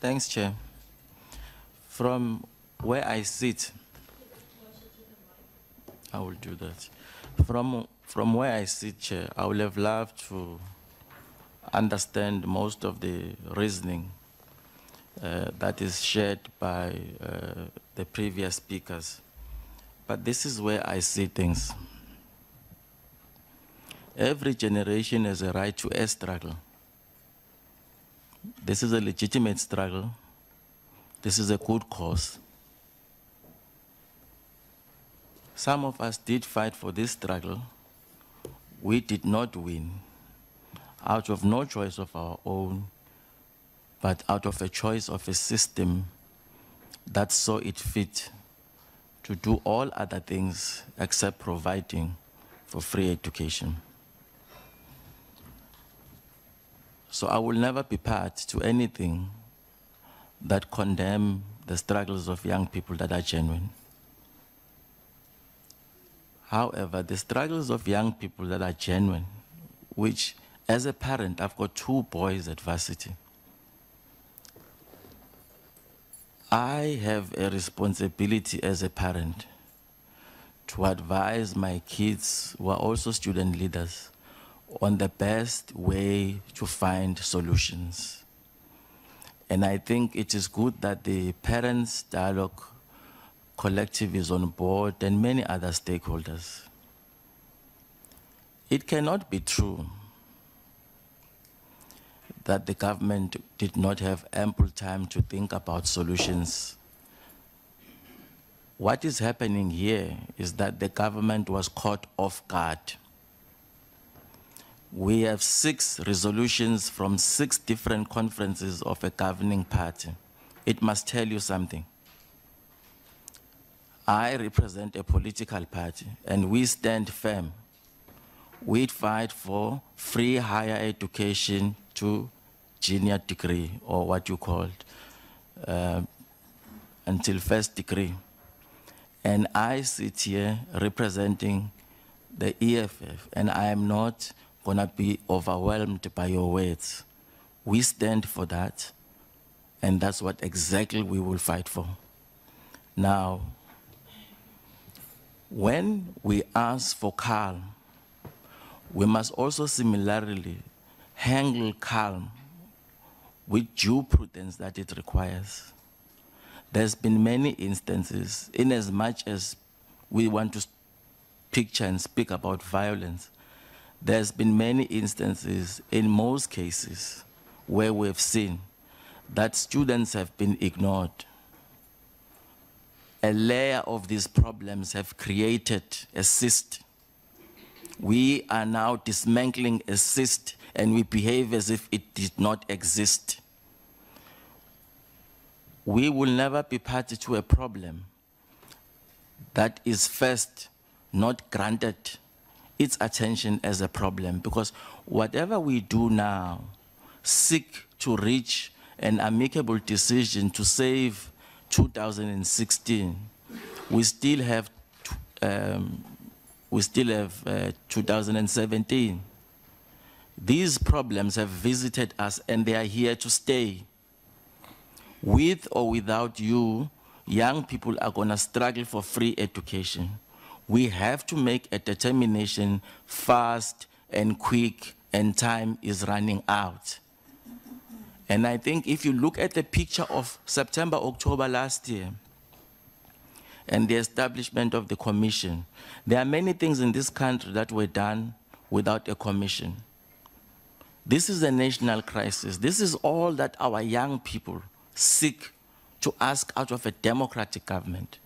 Thanks, Chair. From where I sit, I will do that. From, from where I sit, Chair, I would have loved to understand most of the reasoning uh, that is shared by uh, the previous speakers. But this is where I see things. Every generation has a right to a struggle. This is a legitimate struggle. This is a good cause. Some of us did fight for this struggle. We did not win out of no choice of our own, but out of a choice of a system that saw it fit to do all other things except providing for free education. So I will never be part to anything that condemn the struggles of young people that are genuine. However, the struggles of young people that are genuine, which as a parent, I've got two boys at varsity. I have a responsibility as a parent to advise my kids, who are also student leaders, on the best way to find solutions. And I think it is good that the Parents Dialogue Collective is on board and many other stakeholders. It cannot be true that the government did not have ample time to think about solutions. What is happening here is that the government was caught off guard. We have six resolutions from six different conferences of a governing party. It must tell you something. I represent a political party and we stand firm. We fight for free higher education to junior degree or what you called uh, until first degree. And I sit here representing the EFF and I am not gonna be overwhelmed by your words. We stand for that and that's what exactly we will fight for. Now, when we ask for calm, we must also similarly handle calm with due prudence that it requires. There's been many instances, in as much as we want to picture and speak about violence, there's been many instances, in most cases, where we've seen that students have been ignored. A layer of these problems have created a cyst. We are now dismantling a cyst and we behave as if it did not exist. We will never be party to a problem that is first not granted its attention as a problem because whatever we do now seek to reach an amicable decision to save 2016 we still have um, we still have uh, 2017 these problems have visited us and they are here to stay. With or without you, young people are going to struggle for free education. We have to make a determination fast and quick, and time is running out. And I think if you look at the picture of September, October last year, and the establishment of the commission, there are many things in this country that were done without a commission. This is a national crisis. This is all that our young people seek to ask out of a democratic government.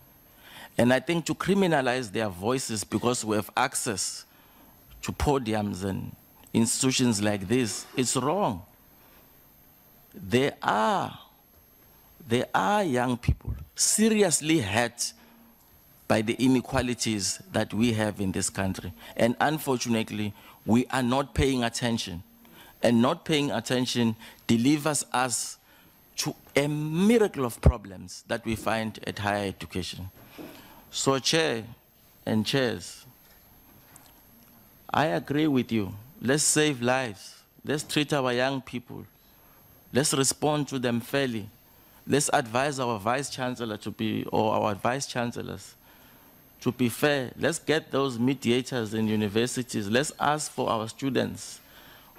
And I think to criminalize their voices because we have access to podiums and institutions like this, it's wrong. There are, there are young people seriously hurt by the inequalities that we have in this country. And unfortunately, we are not paying attention and not paying attention delivers us to a miracle of problems that we find at higher education. So, Chair and Chairs, I agree with you. Let's save lives. Let's treat our young people. Let's respond to them fairly. let's advise our vice chancellor to be, or our vice chancellors, to be fair. Let's get those mediators in universities. Let's ask for our students,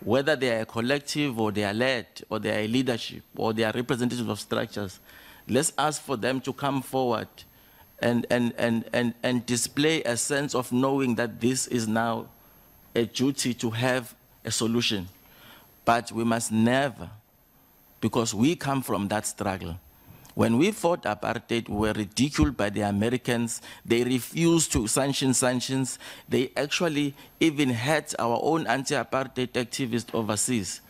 whether they are a collective or they are led, or they are a leadership, or they are representatives of structures. Let's ask for them to come forward and, and, and, and, and display a sense of knowing that this is now a duty to have a solution. But we must never, because we come from that struggle. When we fought apartheid, we were ridiculed by the Americans. They refused to sanction sanctions. They actually even had our own anti-apartheid activists overseas.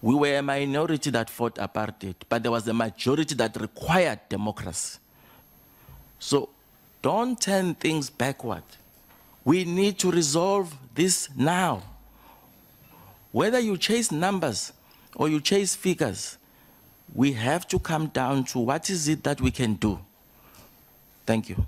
We were a minority that fought apartheid, but there was a majority that required democracy. So don't turn things backward. We need to resolve this now. Whether you chase numbers or you chase figures, we have to come down to what is it that we can do. Thank you.